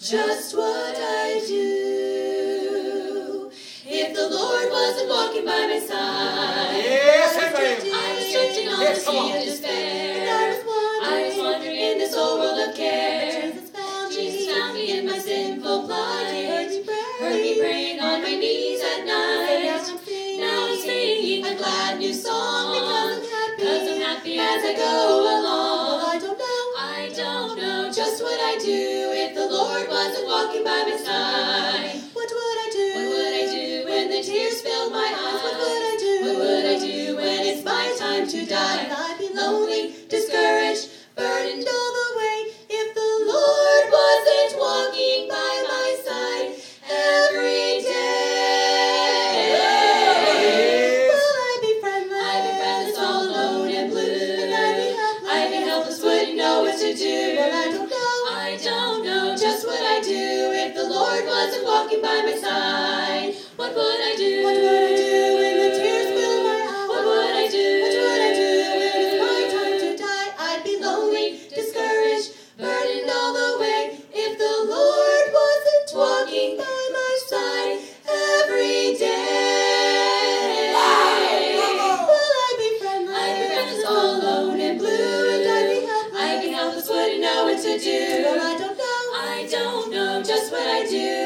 just what I do. If the Lord wasn't walking by my side, Yes, I was drifting, I on Yes, the sea of despair. And I was wandering, I was wandering in this old world of care. Jesus found Jesus me. found me in my sinful plight. Heard me. Heard me praying on my knees at And now I'm night. Now I'm singing a glad new song. because I'm happy, Because I'm happy as I go Well, along. I don't know. I don't know just what I'd do Lord wasn't walking by my side. What would I do? What would I do when the tears filled my eyes? What would I do? What would I do when it's my time to die? And I'd be lonely, discouraged, burdened all the way. If the Lord wasn't walking by my side every day. will I'd be friendless. I'd be friendless, all alone and blue. And I'd be helpless. I'd be helpless, wouldn't know what to do. I don't do if the Lord wasn't walking by my side? What would I do? What would I do when the tears fill my eyes? What would I do? What would I do when it's my time to die? I'd be lonely, discouraged, burdened all the way if the Lord wasn't walking by my side every day. Will I be? I'd be all alone blue, and I'd be helpless. I'd be helpless, wouldn't know what to do you.